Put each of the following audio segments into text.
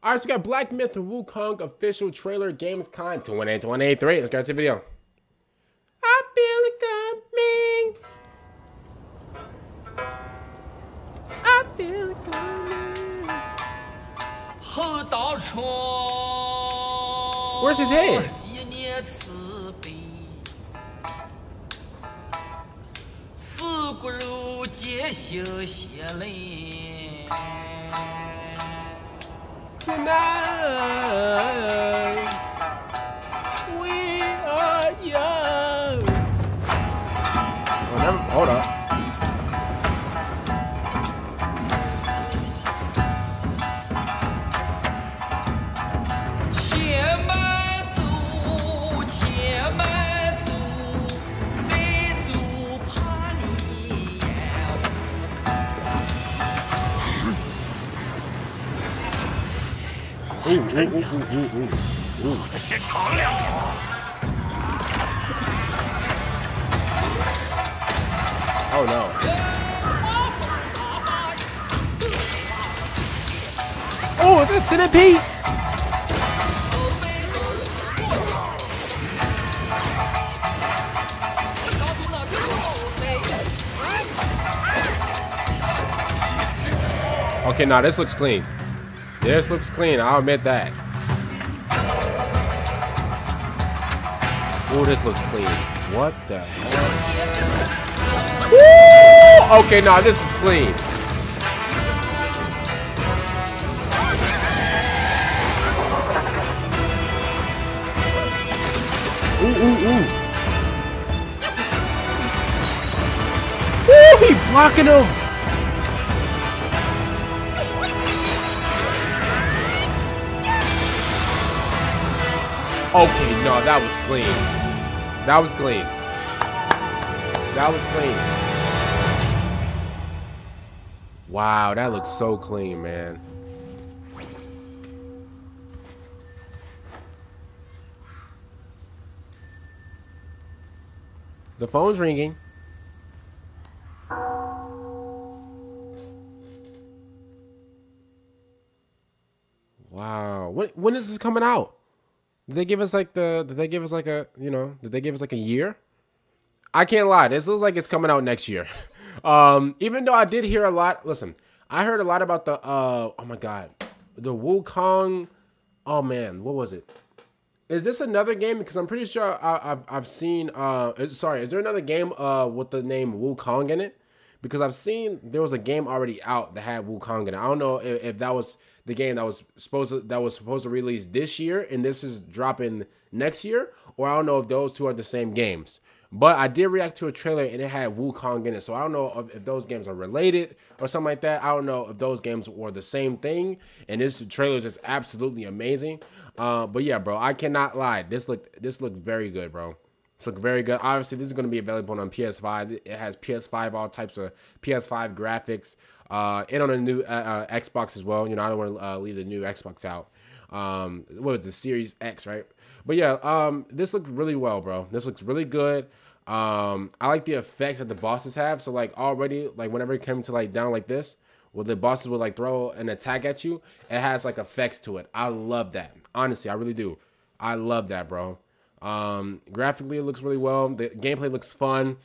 All right, so we got Black Myth Wukong official trailer Gamescom 2023. Let's get to the video. I feel it coming. I feel it coming. Where's his head? Tonight, Ooh, ooh, ooh, ooh, ooh, ooh. 时长了。 Oh no. Oh, is that centipede? Okay, now this looks clean. This looks clean. I'll admit that. Oh, this looks clean. What the hell? Okay, now this is clean. Ooh, ooh, ooh. Ooh, He blocking him. Okay, no, that was clean. That was clean. That was clean. Wow, that looks so clean, man. The phone's ringing. Wow. When when is this coming out? Did they give us like the? Did they give us like a? You know? Did they give us like a year? I can't lie. This looks like it's coming out next year. um, even though I did hear a lot. Listen, I heard a lot about the. Uh, oh my god, the Wukong. Oh man, what was it? Is this another game? Because I'm pretty sure I, have I've seen. Uh, is, sorry, is there another game uh with the name Wukong in it? Because I've seen there was a game already out that had Wukong in it. I don't know if, if that was the game that was supposed to that was supposed to release this year and this is dropping next year, or I don't know if those two are the same games. But I did react to a trailer and it had Wukong in it, so I don't know if, those games are related or something like that. I don't know if those games were the same thing. And this trailer is just absolutely amazing. Uh, but yeah, bro, I cannot lie. This looked this looked very good, bro. This looked very good. Obviously, this is going to be available on PS5. It has PS5, all types of PS5 graphics, uh, and on a new uh, uh, Xbox as well. You know, I don't want to uh, leave the new Xbox out. Um, what was the Series X, right? But yeah, um, this looks really well, bro. This looks really good. Um, I like the effects that the bosses have. So like already, like whenever it came to like down like this, where the bosses would like throw an attack at you, it has like effects to it. I love that. Honestly, I really do. I love that, bro. Um, graphically, it looks really well. The gameplay looks fun.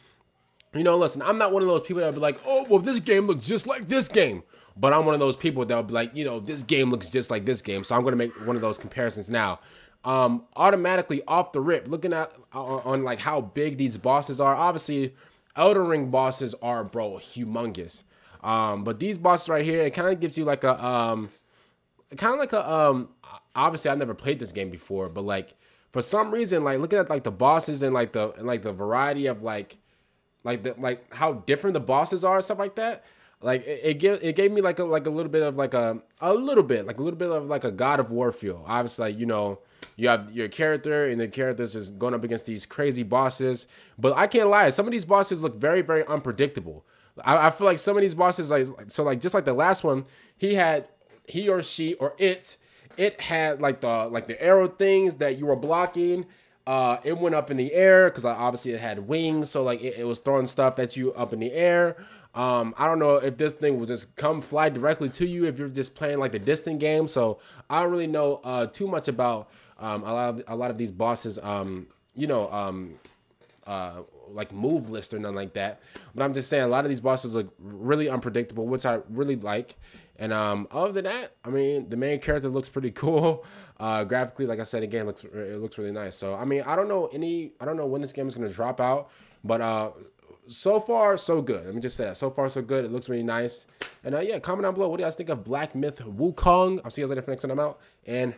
You know, listen, I'm not one of those people that'll be like, oh, well, this game looks just like this game. But I'm one of those people that'll be like, you know, this game looks just like this game. So I'm going to make one of those comparisons now. Um, automatically off the rip, looking at on, on like how big these bosses are. Obviously, Elden Ring bosses are, bro, humongous. Um, but these bosses right here, it kind of gives you like a, um, kind of like a, um, obviously I've never played this game before, but like, for some reason, like looking at like the bosses and like the and like the variety of like like the like how different the bosses are and stuff like that. Like it, it gave it gave me like a like a little bit of like a a little bit like a little bit of like a God of War feel. Obviously, like, you know, you have your character and the characters is going up against these crazy bosses. But I can't lie, some of these bosses look very very unpredictable. I, I feel like some of these bosses like so like just like the last one, he had he or she or it it had like the like the arrow things that you were blocking uh it went up in the air because obviously it had wings so like it, it was throwing stuff at you up in the air Um, I don't know if this thing will just come fly directly to you if you're just playing like the distant game. So I don't really know uh, too much about um, a lot of a lot of these bosses. Um, you know, um, uh, like move list or nothing like that. But I'm just saying a lot of these bosses look really unpredictable, which I really like. And um, other than that, I mean, the main character looks pretty cool. Uh, graphically, like I said again, looks it looks really nice. So I mean, I don't know any, I don't know when this game is gonna drop out, but uh, so far so good. Let me just say that. So far so good. It looks really nice. And uh, yeah, comment down below. What do you guys think of Black Myth Wukong? I'll see you guys later for next time I'm out. And